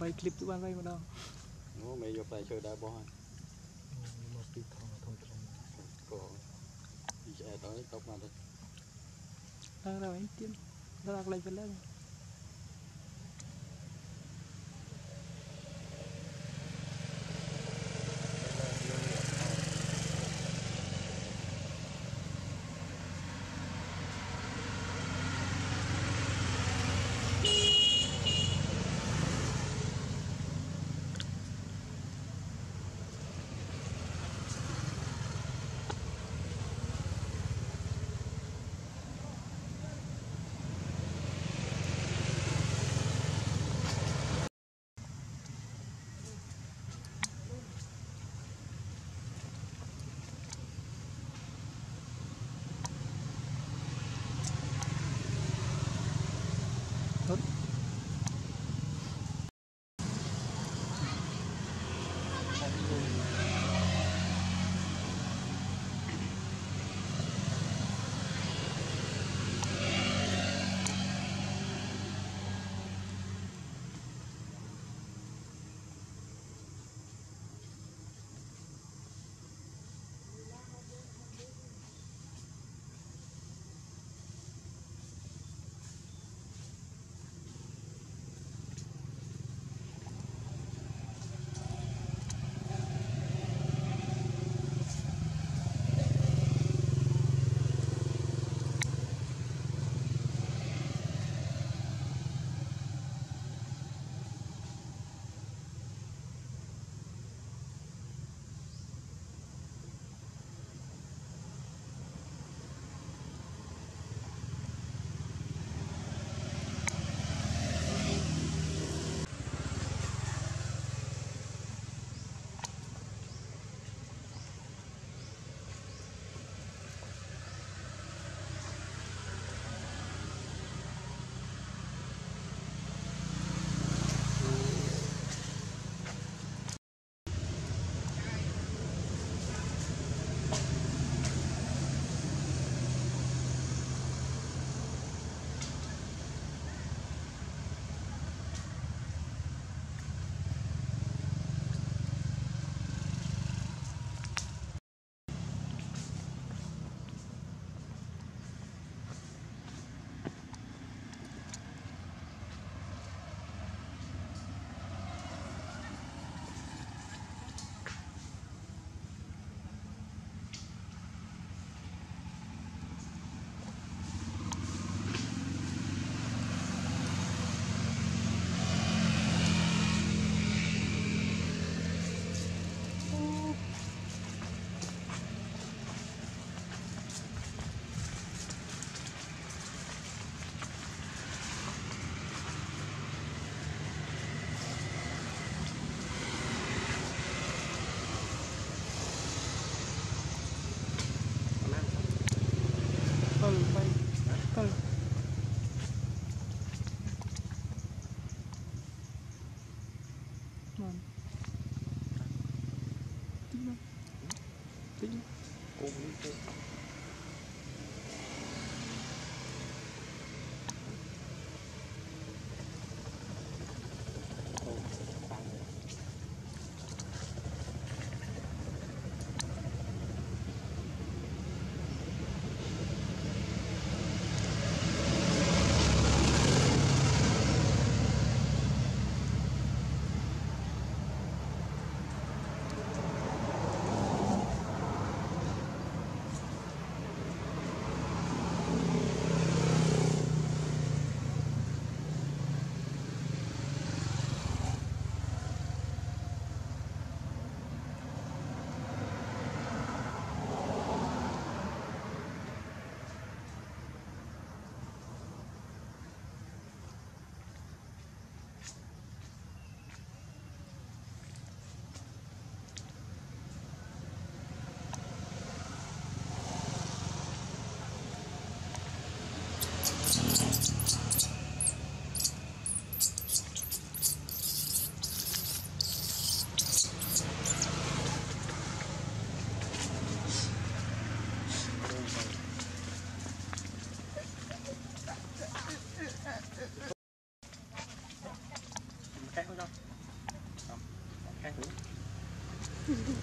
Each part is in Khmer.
8 clip ទៅបានវិញម្ដងអូមេយកផ្លែឈើដែរបោះហើយមកពីខំធំធំកោពីឆ្អែតហើយຕົកមកទៅដល់ហើយទៀតដល់កន្លែងពេលហ្នឹង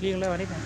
เลี้ยงแล้วนี่ไง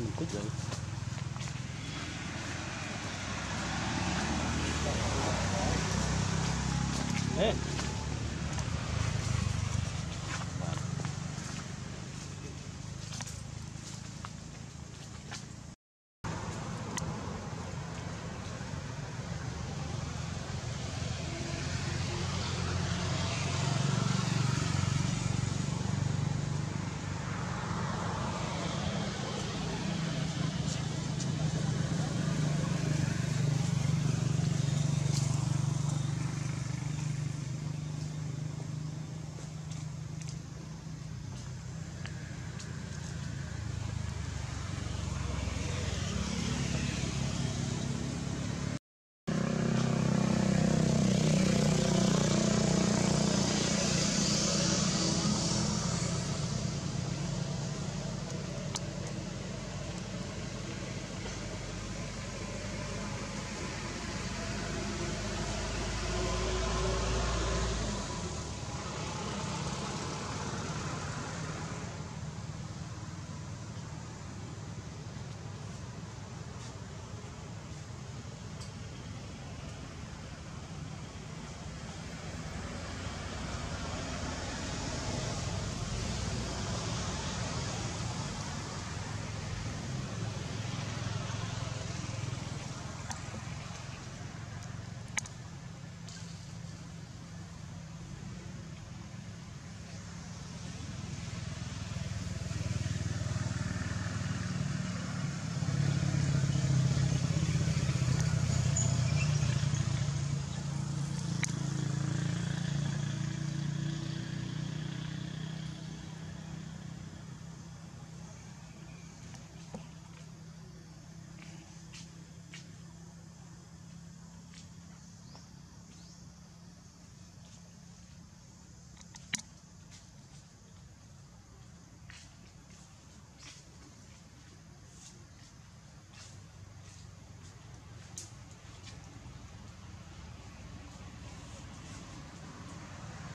mình tích lũy Hey.